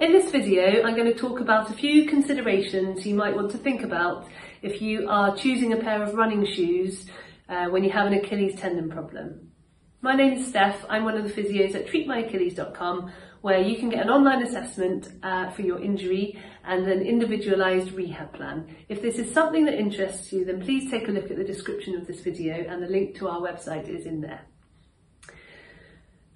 In this video, I'm going to talk about a few considerations you might want to think about if you are choosing a pair of running shoes uh, when you have an Achilles tendon problem. My name is Steph, I'm one of the physios at treatmyachilles.com where you can get an online assessment uh, for your injury and an individualised rehab plan. If this is something that interests you then please take a look at the description of this video and the link to our website is in there.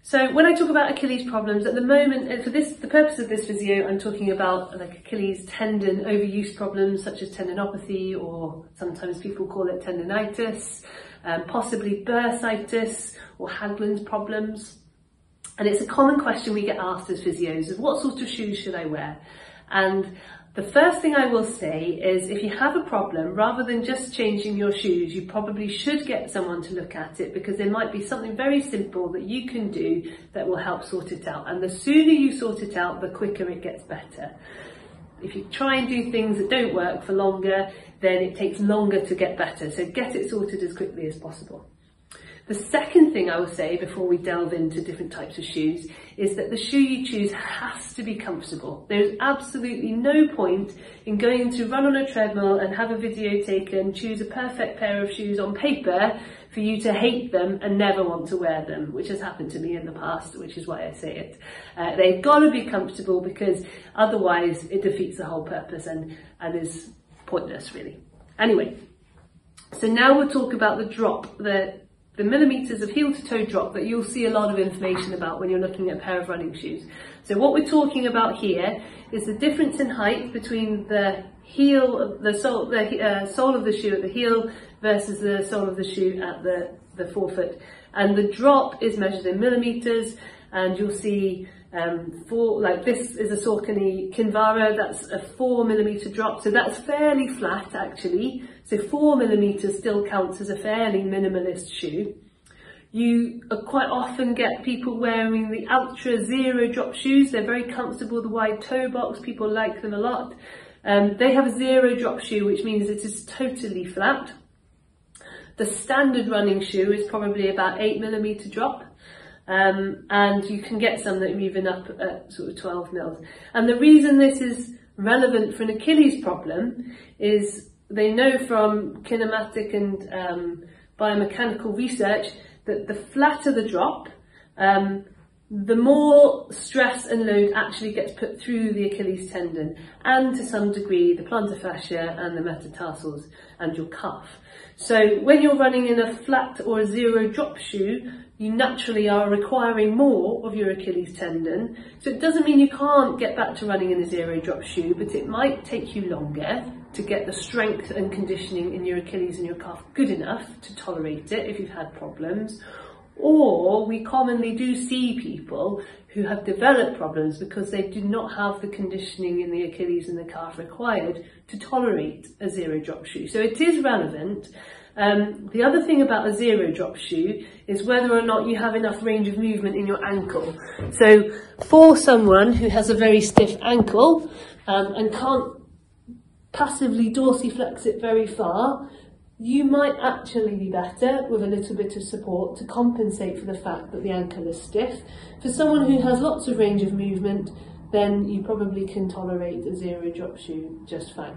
So when I talk about Achilles problems, at the moment, for this, the purpose of this video, I'm talking about like Achilles tendon overuse problems such as tendinopathy or sometimes people call it tendonitis, um, possibly bursitis or Haglund's problems. And it's a common question we get asked as physios of what sort of shoes should I wear? And the first thing I will say is if you have a problem, rather than just changing your shoes, you probably should get someone to look at it because there might be something very simple that you can do that will help sort it out. And the sooner you sort it out, the quicker it gets better. If you try and do things that don't work for longer, then it takes longer to get better. So get it sorted as quickly as possible. The second thing I will say before we delve into different types of shoes is that the shoe you choose has to be comfortable. There's absolutely no point in going to run on a treadmill and have a video taken, choose a perfect pair of shoes on paper for you to hate them and never want to wear them, which has happened to me in the past, which is why I say it. Uh, they've got to be comfortable because otherwise it defeats the whole purpose and, and is pointless really. Anyway, so now we'll talk about the drop, the the millimetres of heel to toe drop that you'll see a lot of information about when you're looking at a pair of running shoes. So what we're talking about here is the difference in height between the heel, the sole, the uh, sole of the shoe at the heel versus the sole of the shoe at the, the forefoot. And the drop is measured in millimetres and you'll see um, four, like this is a Saucony Kinvara, that's a four millimetre drop, so that's fairly flat actually. So four millimetres still counts as a fairly minimalist shoe. You uh, quite often get people wearing the Ultra Zero Drop shoes. They're very comfortable, the wide toe box, people like them a lot. Um, they have a zero drop shoe, which means it is totally flat. The standard running shoe is probably about eight millimetre drop. Um, and you can get some that are even up at sort of 12 mils. And the reason this is relevant for an Achilles problem is they know from kinematic and um, biomechanical research that the flatter the drop, um, the more stress and load actually gets put through the Achilles tendon and to some degree the plantar fascia and the metatarsals and your calf. So when you're running in a flat or a zero drop shoe, you naturally are requiring more of your Achilles tendon. So it doesn't mean you can't get back to running in a zero drop shoe, but it might take you longer to get the strength and conditioning in your Achilles and your calf good enough to tolerate it if you've had problems. Or we commonly do see people who have developed problems because they do not have the conditioning in the Achilles and the calf required to tolerate a zero drop shoe. So it is relevant, um, the other thing about a zero drop shoe is whether or not you have enough range of movement in your ankle. So for someone who has a very stiff ankle um, and can't passively dorsiflex it very far, you might actually be better with a little bit of support to compensate for the fact that the ankle is stiff. For someone who has lots of range of movement, then you probably can tolerate a zero drop shoe just fine.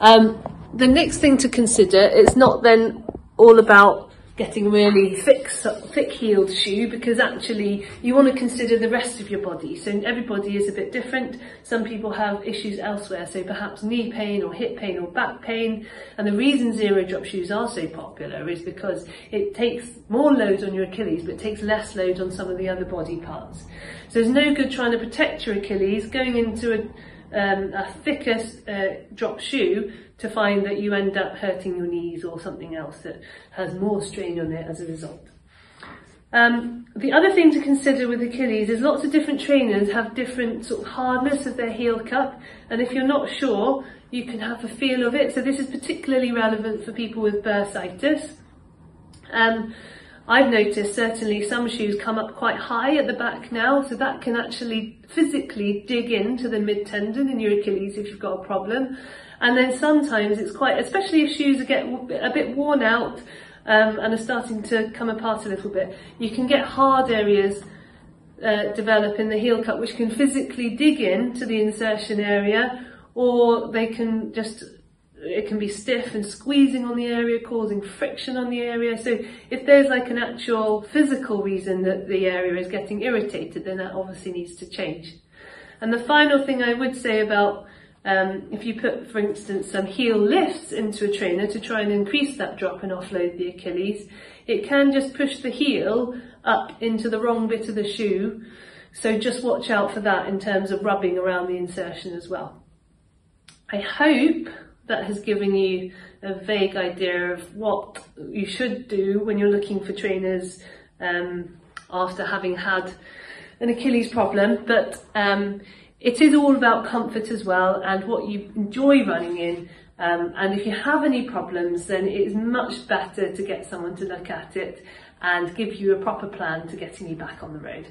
Um, the next thing to consider is not then all about getting really thick, thick-heeled shoe because actually you want to consider the rest of your body. So everybody is a bit different. Some people have issues elsewhere, so perhaps knee pain or hip pain or back pain. And the reason zero drop shoes are so popular is because it takes more load on your Achilles, but takes less load on some of the other body parts. So there's no good trying to protect your Achilles going into a um, a thickest uh, drop shoe to find that you end up hurting your knees or something else that has more strain on it as a result. Um, the other thing to consider with Achilles is lots of different trainers have different sort of hardness of their heel cup and if you're not sure you can have a feel of it. So this is particularly relevant for people with bursitis. Um, I've noticed certainly some shoes come up quite high at the back now, so that can actually physically dig into the mid tendon in your Achilles if you've got a problem. And then sometimes it's quite, especially if shoes get a bit worn out um, and are starting to come apart a little bit, you can get hard areas uh, develop in the heel cup which can physically dig into the insertion area or they can just it can be stiff and squeezing on the area, causing friction on the area. So if there's like an actual physical reason that the area is getting irritated, then that obviously needs to change. And the final thing I would say about um, if you put, for instance, some heel lifts into a trainer to try and increase that drop and offload the Achilles, it can just push the heel up into the wrong bit of the shoe. So just watch out for that in terms of rubbing around the insertion as well. I hope that has given you a vague idea of what you should do when you're looking for trainers um, after having had an Achilles problem. But um, it is all about comfort as well and what you enjoy running in. Um, and if you have any problems, then it is much better to get someone to look at it and give you a proper plan to getting you back on the road.